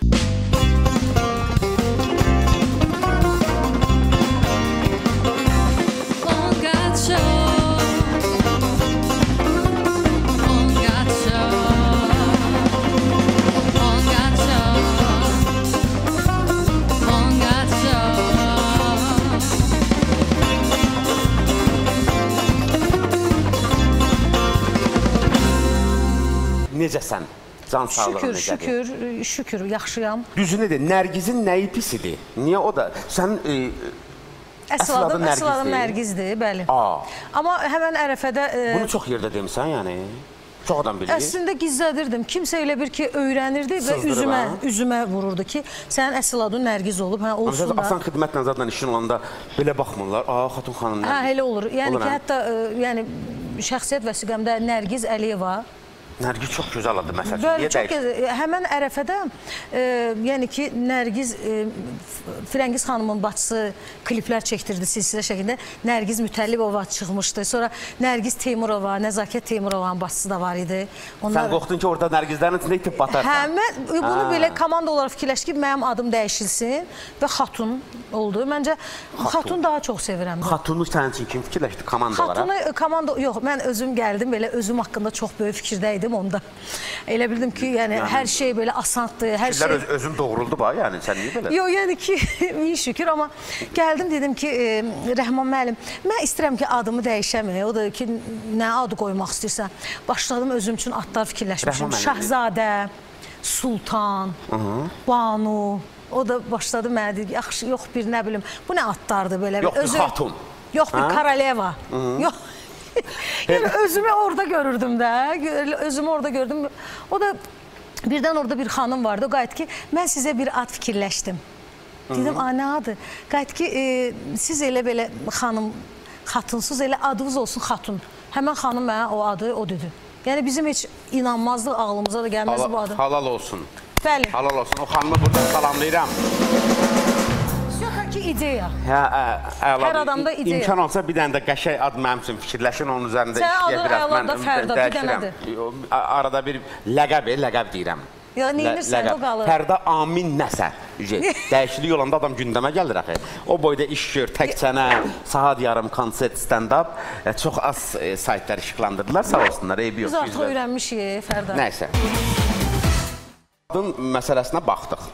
Necəsən? Can sağlığı Şükür, necədir? şükür, şükür, yaxşıyam. Düzünü de, Nərgizin nəyi pis idi? Niyə o da? Sən e, Əsl adı adım, əsl adım Nərgizdir. Nərgizdir, bəli. Aa. Amma həmən ərəfədə e, bunu çox yerdə demisən, yəni. Çox adam bilir. Əslində gizlədirdim. Kimsə elə bir ki, öyrənirdi və Sızdırıb, üzümə, hə? üzümə vururdu ki, sənin əsl adın Nərgiz olub. Hə, Amma olsun sən da. asan xidmətlə zaten işin olanda belə baxmırlar. Aa, xatun xanım Hə, Nərgiz. elə olur. Yəni Olur, ki, hə? hətta ə, yəni şəxsiyyət vəsiqəmdə Nərgiz Əliyeva Nərgiz çox gözəl adı məsəl üçün. Bəli, çox gözəl. Həmən ərəfədə e, yəni ki, Nərgiz e, Firəngiz xanımın bacısı kliplər çəkdirdi silsilə şəklində. Nərgiz Mütəllibova çıxmışdı. Sonra Nərgiz Teymurova, Nəzakət Teymurovanın bacısı da var idi. Sən qorxdun ki, orada Nərgizlərin içində itib batarsan. Hə, mən bunu belə komanda olaraq fikirləşdim ki, mənim adım dəyişilsin və Xatun oldu. Məncə Xatun, daha çox sevirəm. Xatunu sənin üçün kim fikirləşdi komanda olaraq? Xatunu e, komanda yox, mən özüm gəldim belə özüm haqqında çox böyük fikirdə idim onda. Elə bildim ki, yəni hər şey belə asandır, hər şey öz, özün doğruldu bax, yəni sən niyə belə? Yox, yəni ki, min şükür, amma gəldim dedim ki, e, Rəhman müəllim, mən istəyirəm ki, adımı dəyişəm. O da ki, nə adı qoymaq istəyirsən. Başladım özüm üçün adlar fikirləşmişim. Rəhman. Şahzadə, Sultan, Banu. O da başladı mənə dedi, yaxşı, yox bir nə bilim, bu nə adlardır belə. Yox, bir xatun. Yox, bir Hə? Karaleva. Yox. yəni özümü orada görürdüm də. Özümü orada gördüm. O da birdən orada bir xanım vardı. O qayıt ki, mən sizə bir ad fikirləşdim. Dedim, a nə adı? Qayıt ki, e, siz elə belə xanım, xatunsuz elə adınız olsun xatun. Həmən xanım mənə o adı o dedi. Yəni bizim heç inanmazdıq ağlımıza da gəlməz bu adı. Halal olsun. Bəli. Halal olsun. O xanımı buradan salamlayıram. İdeya. Hə, ə, əla. Hər adamda ideya. İmkan olsa bir dənə də qəşəng ad mənim üçün fikirləşin, onun üzərində işləyə adın biraz. əla da Fərda, bir a- Arada bir ləqəb, ləqəb deyirəm. Ya neynirsən, o qalır. Fərda Amin nəsə. Dəyişiklik olanda adam gündəmə gəlir axı. O boyda iş gör, təkcənə, saat yarım konsert, stand-up e, çox az e, saytlar işıqlandırdılar. Sağ olsunlar, eybi yox. Biz artıq öyrənmişik Fərda. Nəysə. Adın məsələsinə baxdıq.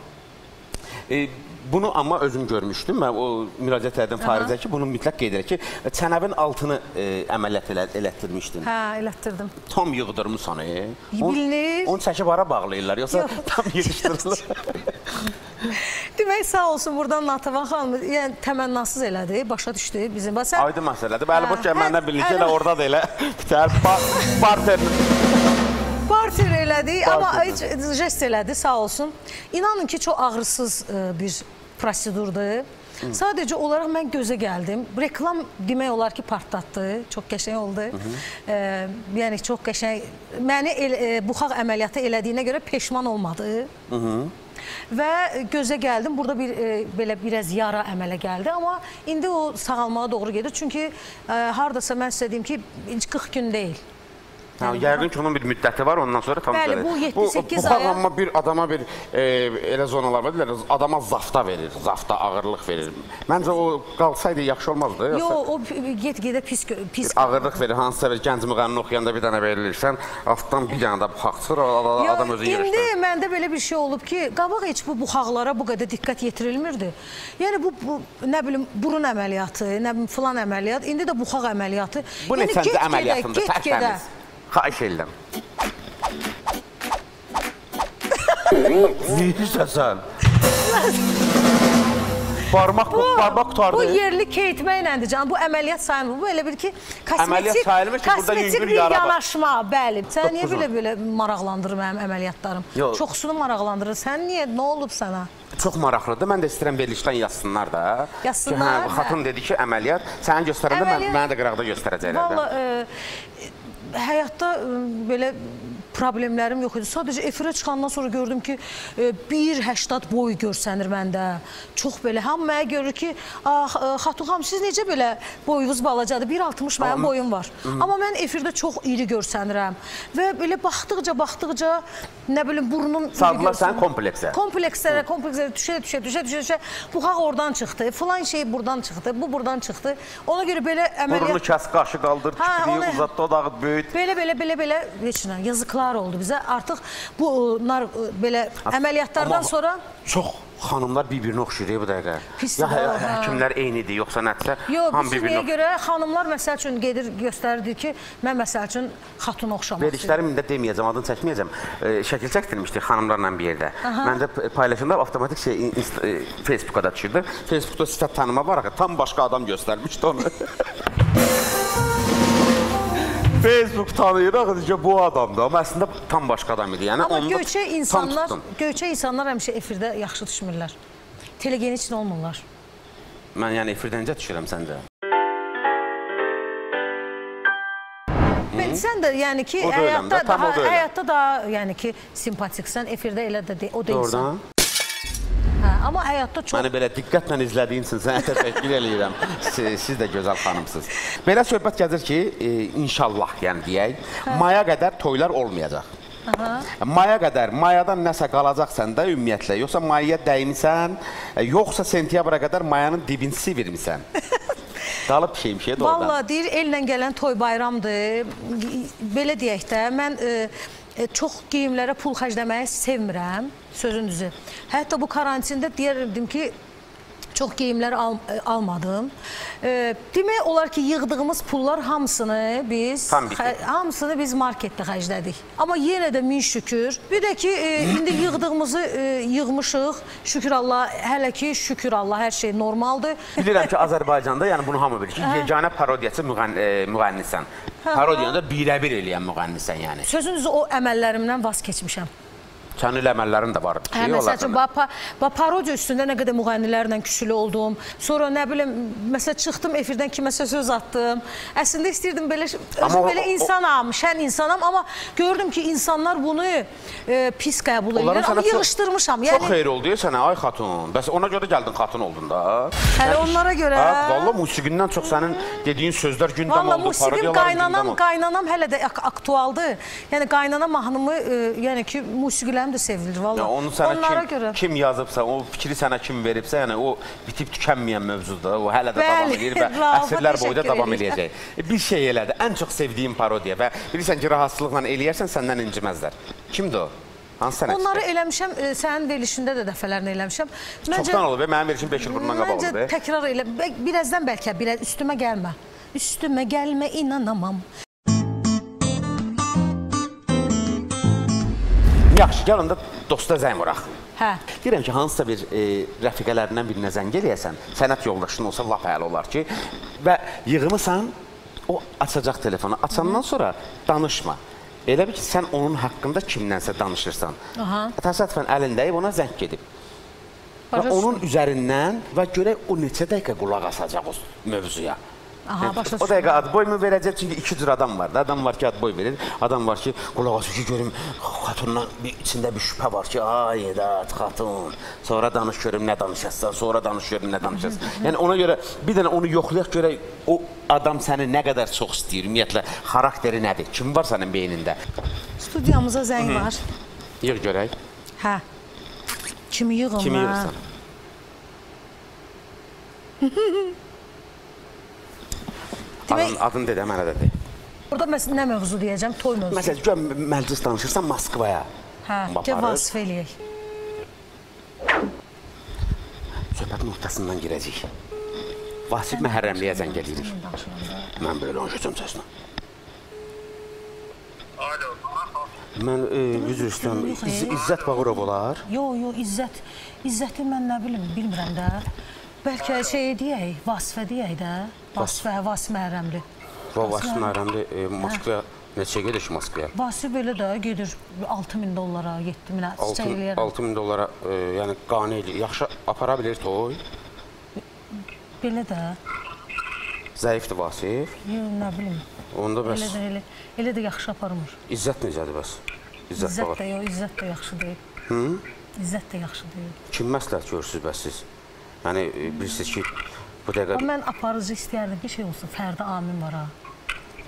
Bunu amma özüm görmüşdüm. Mən o müraciət etdim Farizə ki, bunu mütləq qeyd edək ki, çənəvin altını e, əməliyyat elə, elətdirmişdin. Hə, elətdirdim. Tam yığdırmısan, e? Bilinir. Onu çəkib ara bağlayırlar, yoxsa Yox. tam yığışdırırlar. Demək sağ olsun buradan Natavan xanım, yəni təmənnasız elədi, başa düşdü bizim. Sən Aydın məsələdir. Bəli, boş gəl Hə, məndən bilinci elə hə. orada da elə bitər. Ba- Barter. Barter elədi, amma heç jest elədi, sağ olsun. İnanın ki, çox ağrısız e, bir prosedurdur. Sadəcə olaraq mən gözə gəldim. Reklam demək olar ki, partlatdı. Çox qəşəng oldu. E, yəni çox qəşəng. Məni el, e, buxaq əməliyyatı elədiyinə görə peşman olmadı. Və gözə gəldim. Burada bir e, belə biraz yara əmələ gəldi, amma indi o sağalmağa doğru gedir. Çünki e, hardasa mən sizə deyim ki, heç 40 gün deyil. Hə, yəqin ki, onun bir müddəti var, ondan sonra tam Bəli, bu 7-8 buxar aya- amma bir adama bir e, elə zonalar var, deyirlər, adama zafta verir, zafta ağırlıq verir. Məncə o qalsaydı yaxşı olmazdı. Yo, yoxsa o get-gedə pis pis. ağırlıq verir, hansısa bir gənc müğənni oxuyanda bir dənə verilirsən, altdan bir dənə də buxaq çıxır, adam özü indi yığışdırır. məndə belə bir şey olub ki, qabaq heç bu buxaqlara bu qədər diqqət yetirilmirdi. Yəni bu, bu nə bilim burun əməliyyatı, nə bilim filan əməliyyat, indi də buxaq əməliyyatı. Bu yəni əməliyyatında get-gedə. tərtəmiz. Xahiş edirəm. Neyirsən sən? Barmaq, barmaq qutardı. Bu yerli keyitmə iləndir canım. Bu əməliyyat sayılmır. Bu elə bir ki, Əməliyyat kosmetik, sayılmır ki, burada kosmetik bir yanaşma, bəli. Sən niyə Doqquz belə belə maraqlandırır mənim əməliyyatlarım? Yox. Çoxsunu maraqlandırır. Sən niyə? Nə olub sənə? Çox maraqlıdır. Mən də istəyirəm verilişdən yazsınlar da. Yazsınlar, Ki, hə. hə, xatun dedi ki, əməliyyat səni göstərəndə mən, Əməliyyat- mənə də qıraqda göstərəcəklər. Valla də. e, həyatda e, belə problemlərim yox idi. Sadəcə efirə çıxandan sonra gördüm ki, e, 1.80 boy görsənir məndə. Çox belə hamı mənə görür ki, "Ah, e, Xatun xanım, siz necə belə boyunuz balacadır? 1.60 mənim boyum var." Amma mən efirdə çox iri görsənirəm və belə baxdıqca, baxdıqca nə bilim burnum Saldılar səni kompleksə. Komplekslərə, komplekslərə düşə, düşə, düşə, düşə, düşə. Buxaq oradan çıxdı, filan şey buradan çıxdı, bu buradan çıxdı. Ona görə belə əməliyyat Burnu kəs, qaşı qaldır, Ha, kipriyi onu- uzat, dodağı böyüt. Belə belə belə belə heç nə yazıqlar oldu bizə. Artıq bu nar belə əməliyyatlardan Amma sonra Çox xanımlar bir-birinə oxşayır bu dəqiqə. Ya hə- o, hə. həkimlər eynidir, yoxsa nədirsə, Yox, hamı bir-birinə oxşayır. görə xanımlar məsəl üçün gedir göstərirdi ki, mən məsəl üçün xatun oxşamaq istəyirəm. Verilişlərim indi deməyəcəm, adını çəkməyəcəm. E, şəkil çəkdirmişdik xanımlarla bir yerdə. Mən də p- paylaşımda avtomatik şey e, Facebooka da düşürdü. Facebookda sifət tanıma var axı, tam başqa adam göstərmişdi onu. Facebook tanıyır axı ki, bu adamdır, amma əslində tam başqa adam idi. Yəni Amma göyçə insanlar, göyçə insanlar həmişə efirdə yaxşı düşmürlər. Telegenik olmurlar. Mən yəni efirdən necə düşürəm səncə? Belə Etsən də yəni ki, həyatda daha həyatda daha yəni ki, simpatiksən, efirdə elə də o deyilsən. Doğrudan. Hə, amma həyatda çox Məni belə diqqətlə izlədiyin üçün sənə təşəkkür eləyirəm. Siz, siz də gözəl xanımsınız. Belə söhbət gəlir ki, e, inşallah, yəni deyək, maya qədər toylar olmayacaq. Maya qədər, mayadan nəsə qalacaqsan da ümumiyyətlə, yoxsa mayaya dəymisən, e, yoxsa sentyabra qədər mayanın dibini sivirmisən. Qalıb şeyim şey də oradan. Valla deyir ellə gələn toy bayramdır. Belə deyək də mən e, e, çox geyimlərə pul xərcləməyi sevmirəm, sözün düzü. Hətta bu karantində deyərdim ki, çox geyimlər al, e, almadım. E, demək olar ki, yığdığımız pullar hamısını biz hamısını biz marketdə xərclədik. Amma yenə də min şükür. Bir də ki, e, indi yığdığımızı e, yığmışıq. Şükür Allah, hələ ki şükür Allah hər şey normaldır. Bilirəm ki, Azərbaycanda, yəni bunu hamı bilir ki, yeganə parodiyaçı müğən, e, müğənnisən. Parodiyanı da birə-bir eləyən müğənnisən yəni. Sözün düzü o əməllərimdən vaz keçmişəm. Sənin əməllərin də var. Hə, məsəl üçün, parodiya üstündə nə qədər müğənnilərlə küsülü oldum. Sonra nə bilim, məsəl çıxdım efirdən kiməsə söz atdım. Əslində istəyirdim belə özüm belə insanam, şən insanam, amma gördüm ki, insanlar bunu e, pis qəbul edirlər. Amma yığışdırmışam. Çox Yəni xeyir oldu ya sənə ay xatun. Bəs ona görə gəldin xatun oldun da. hələ onlara görə Ha, valla musiqindən çox sənin dediyin sözlər gündəm Valla oldu, musiqim parodiyaların gündəm qaynanam, oldu. qaynanam hələ də ak aktualdır. Yəni qaynana mahnımı, e, yəni ki, musiqilərim də sevilir valla. Onu sənə Onlara kim, görə. kim yazıbsa, o fikri sənə kim veribsə, yəni o bitib tükənməyən mövzudur. O hələ də davam edir və əsrlər təşəkkür davam eləyəcək. E, Bir şey elədi, ən çox sevdiyim parodiya və bilirsən ki, rahatçılıqla eləyərsən səndən inciməzlər. Kimdir o? Hansı sənətçi? Onları eləmişəm, e, sənin verilişində də dəfələrlə eləmişəm. Çoxdan olub, mənim verişim 5 il bundan qabaq olub. Məncə təkrar elə, birazdan bəlkə, biraz üstümə gəlmə. Üstümə gəlmə, inanamam. Yaxşı, gəl onda dosta zəng vuraq. Hə. Deyirəm ki, hansısa bir e, rəfiqələrindən birinə zəng eləyəsən, sənət yoldaşın olsa lap əla olar ki, və yığımısan, o açacaq telefonu. Açandan sonra danışma. Elə bil ki, sən onun haqqında kimlənsə danışırsan. Aha. Təsadüfən əlindəyib ona zəng gedib. Və onun üzərindən və görək o neçə dəqiqə qulaq asacaq o mövzuya. Aha, başa o dəqiqə ad boy mu verəcək? Çünki iki cür adam var da. Adam var ki, ad boy verir. Adam var ki, qulaq asır ki, görüm xatundan bir içində bir şübhə var ki, ay edat xatun. Sonra danış görüm nə danışasan, sonra danış görüm nə danışasan. yəni ona görə bir dənə onu yoxlayaq görək o adam səni nə qədər çox istəyir. Ümumiyyətlə xarakteri nədir? Kim var sənin beynində? Studiyamıza zəng var. Yığ görək. Hə. Kimi yığım? Kimi yığırsan? Demək- Adın, adını dedə, mənə də de. Burada məs nə mövzu deyəcəm? Toy mövzusu. Məsələn, gör məclis danışırsan Moskvaya. Hə, gəl vasif eləyək. Söhbətin ortasından girəcəyik. Vasif Məhərrəmliyə zəng edirik. Mən belə danışacağam səslə. Alo. Mən e, üzr istəyirəm. İzz İzzət Bağırov olar. Yo, yo, İzzət. İzzəti mən nə bilim, bilmirəm də. Bəlkə şey deyək, vasifə deyək də. Vasifə, Vasif Məhərrəmli. Və Vasif Məhərrəmli e, Moskvaya neçə gedir ki Moskvaya? Vasif belə də gedir 6000 dollara, 7000-ə çiçək 6 eləyər. 6000 dollara, e, yəni qane eləyir. Yaxşı apara bilir toy. Belə də. Zəifdir Vasif. Yo, nə bilim. Onda bəs Elə də elə, elə də yaxşı aparmır. İzzət necədir bəs? İzzət İzzət də, yo, İzzət də yaxşı deyil. Hı? İzzət də yaxşı deyil. Kim məsləhət görürsüz bəs siz? Yəni e, bilirsiniz ki bu dəqiqə Amma mən aparıcı istəyərdim, bir şey olsun. Fərdi Amin var ha.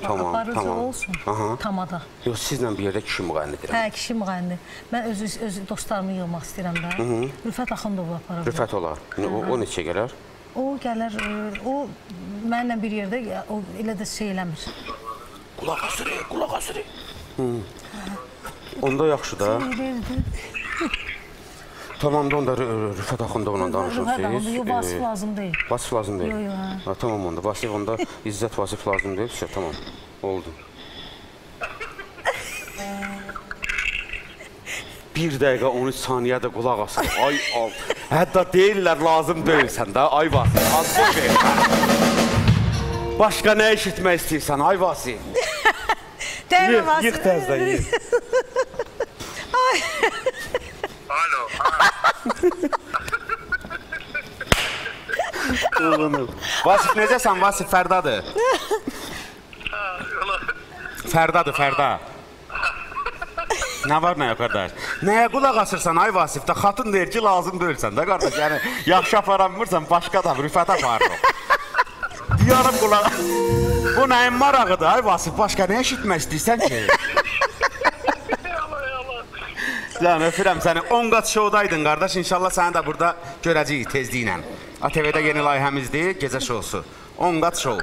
Tamam, aparıcı tamam. olsun. Aha. Tamada. yox sizlə bir yerdə kişi müğənnidir. Hə, kişi müğənni. Mən öz öz dostlarımı yığmaq istəyirəm də. Rüfət Axundovu aparıram. Rüfət olar. Yəni, o, o neçə gələr? O gələr, e, o mənlə bir yerdə o elə də şey eləmir. Qulaq asırı, qulaq asırı. Hı. Onda yaxşı da. Tamam da onda Rü- Rüfət Axundovla siz. yox, Vasif lazım deyil. Vasif lazım deyil. Yo, yo, hə. Ha, tamam onda. Vasif onda İzzət Vasif lazım deyil. Şey, tamam. Oldu. Bir dəqiqə 13 saniyədə qulaq asın. Ay al. Hətta deyirlər lazım deyilsən də. Ay Vasif. Az boy ver. Başqa nə eşitmək istəyirsən? Ay Vasif. Deyil Yığ, yığ təzdən yığ. Alo. Oğlunum. Vasif necəsən? Vasif Fərdadır. Fərdadır, Fərda. Nə var, nə yox, qardaş? Nəyə qulaq asırsan, ay Vasif da xatın deyir ki, lazım deyilsən də, qardaş. Yəni, yaxşı aparamırsan, başqa da rüfət aparır. Deyarım qulaq. Bu nəyin marağıdır, ay Vasif? Başqa nə eşitmək istəyirsən ki? Can, öpürəm səni. 10 qat şoudaydın, qardaş. İnşallah səni də burada görəcəyik tezliklə. ATV-də yeni layihəmizdir, gecə şousu. 10 qat şou.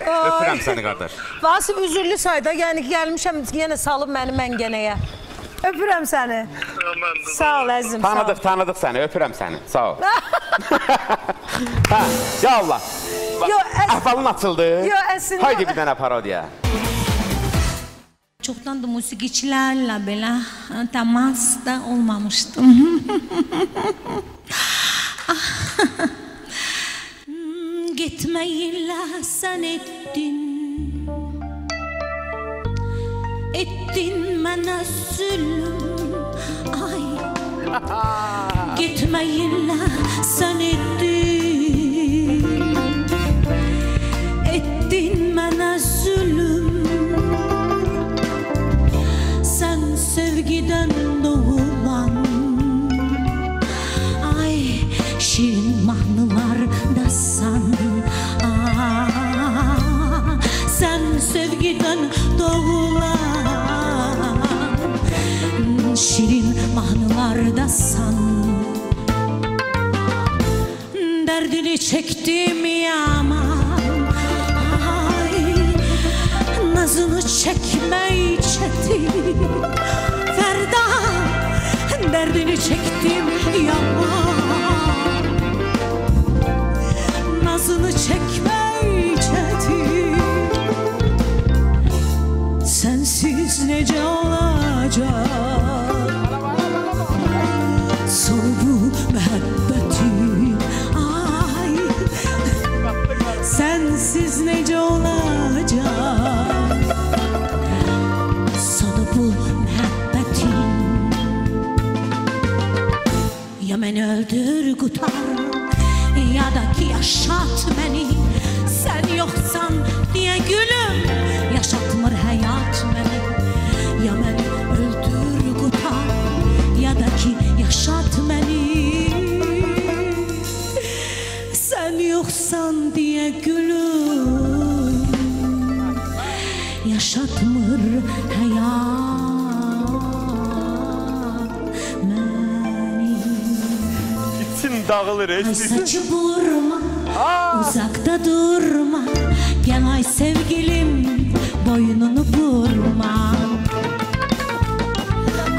Öpürəm səni, qardaş. Vasif üzürlü sayda, yəni gəlmişəm yenə salıb məni məngənəyə. Öpürəm səni. Sağ ol əzizim. Tanıdıq, tanıdıq səni. Öpürəm səni. Sağ ol. hə, ya Allah. Yo, Əhvalın açıldı. Yo, əslində- Haydi bir dənə parodiya. Çoktan da müzikçilerle böyle e, temasta olmamıştım. Ah. Hmm, Gitmeyiyle sen ettin. Ettin bana zulüm. Ay. Gitmeyiyle sen ettin. Ettin bana zulüm. sevgiden doğulan. Ay şirin mahnılarda san Aa, Sen sevgiden doğulan. Şirin mahnılarda san Derdini çektim yaman Nazını çekmek çetin Ferda Derdini çektim yaman. Nazını çekmek beni öldür kurtar İçim dağılır, Ay saçı vurma Uzakta durma. Gel ay sevgilim Boynunu vurma.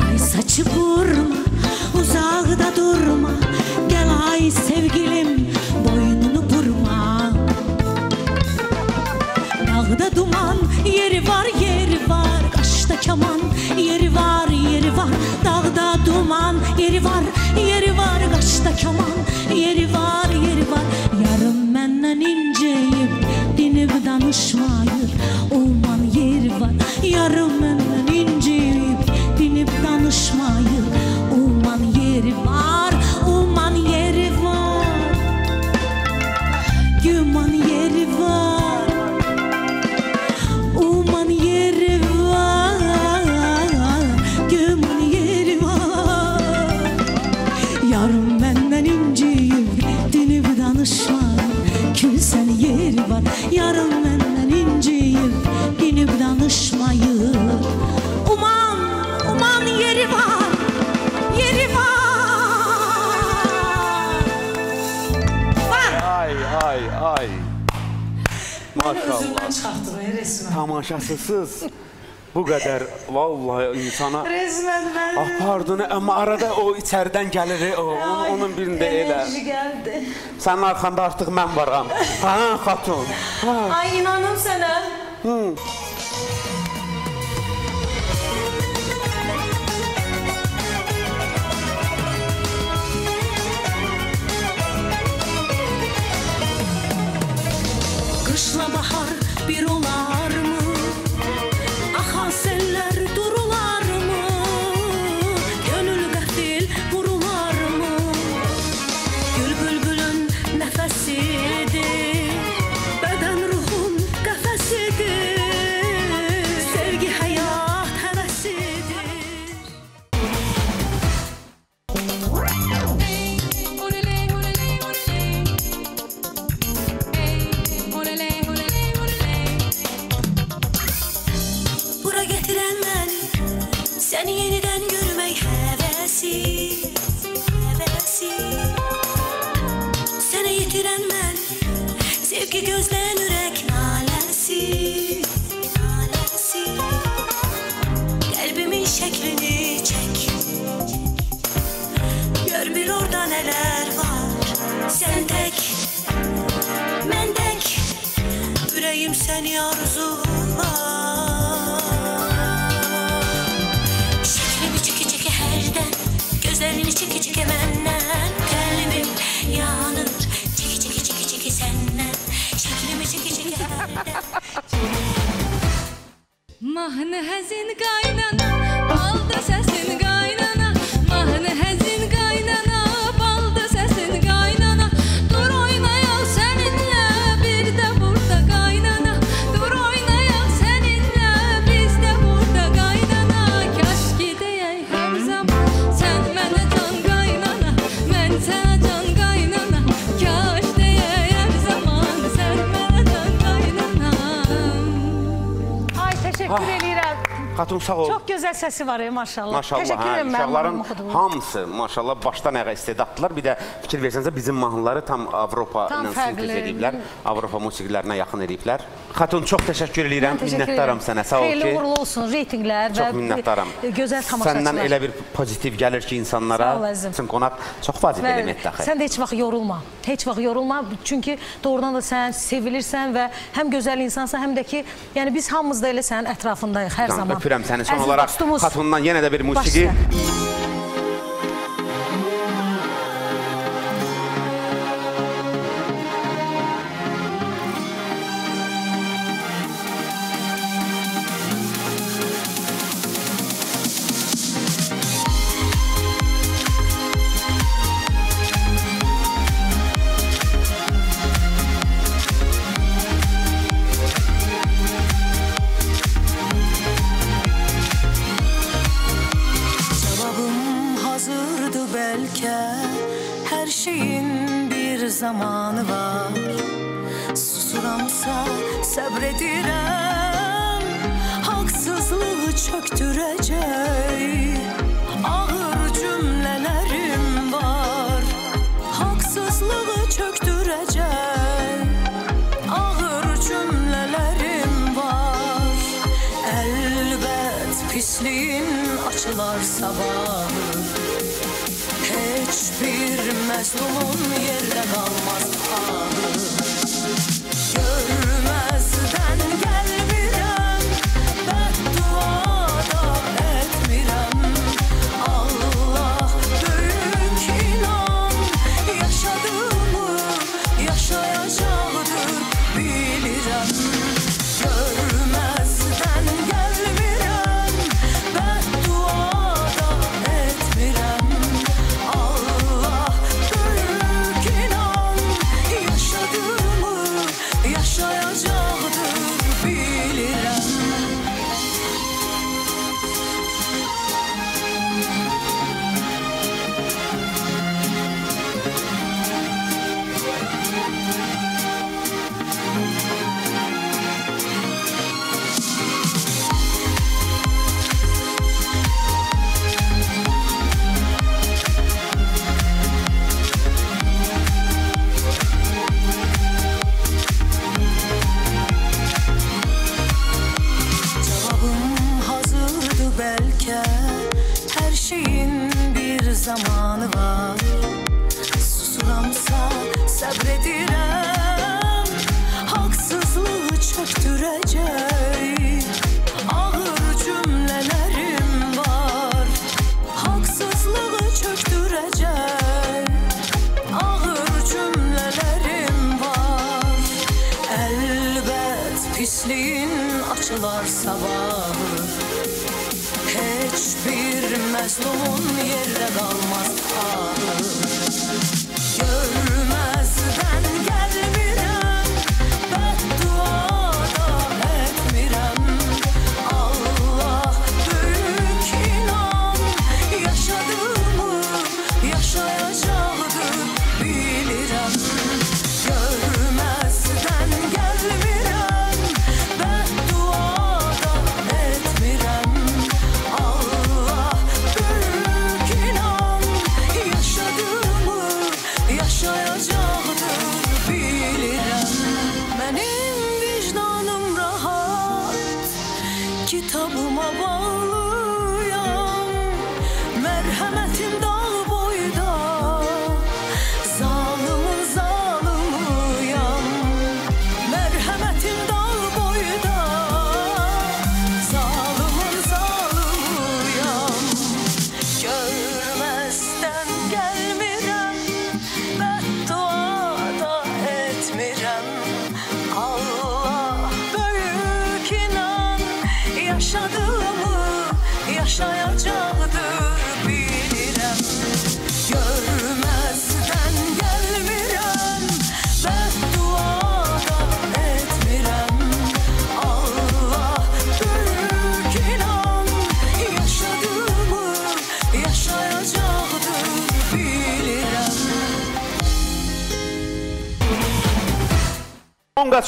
Ay saçı vurma Uzakta durma. Gel ay sevgilim Boynunu vurma. Dağda duman yeri var yeri var. Kaşta kaman yeri var yeri var. Dağda duman yeri var yeri var. Kaşta kaman yeri var yeri var. Yarım menden inceyip dinip danışmayır Olman yeri var. Yarım menden Tamaşasısız. Bu qədər vallahi insana Resmen mən apardığını amma arada o içəridən gəlir, o, onun, onun birində elə. enerji gəldi. Sənin arxanda artıq mən varam. Ha, xatun. Ha. Ay inanım sənə. Qışla Seni yeniden görmek hevesi Hevesi. Seni yitiren ben Sevgi gözlen ürek nalesi Nalesi. Kalbimin şeklini çek. Gör bir orada neler var. Sen tek Ben tek. Yüreğim seni arzular çeki çeki benden Kalbim yanır Çeki çeki çeki çeki senden Şeklimi çeki çeki benden. Mahnı hazin kaynana Aldı sesin kaynana. Mahnı hazin Xatun sağ ol. Çox gözəl səsi var, ey, maşallah. Maşallah, Təşəkkür hə, edirəm mənim uşaqların hamısı maşallah başdan ayağa istedadlılar. Bir də fikir versənizə bizim mahnıları tam Avropa ilə sintez ediblər. Avropa musiqilərinə yaxın ediblər. Xatun çox təşəkkür edirəm. Təşəkkür Minnətdaram sənə. Sağ ol ki. uğurlu olsun reytinqlər Çox və e, gözəl tamaşaçılar. Səndən elə bir pozitiv gəlir ki insanlara. Sən qonaq çox vacib element daxil. sən də heç vaxt yorulma. Heç vaxt yorulma. Çünki doğrudan da sən sevilirsən və həm gözəl insansan, həm də ki, yəni biz hamımız da elə sənin ətrafındayıq hər zaman. Öpürəm səni. Son Əziz olaraq dostumuz, Xatundan yenə də bir musiqi. üstə.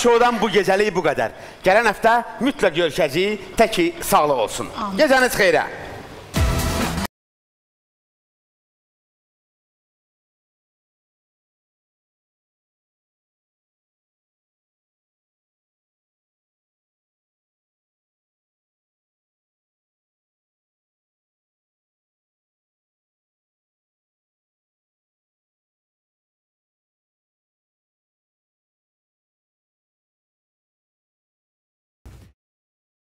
Şodan bu gecəlik bu qədər. Gələn həftə mütləq görüşəcəyik. Təki sağlıq olsun. Gecəniz xeyrə.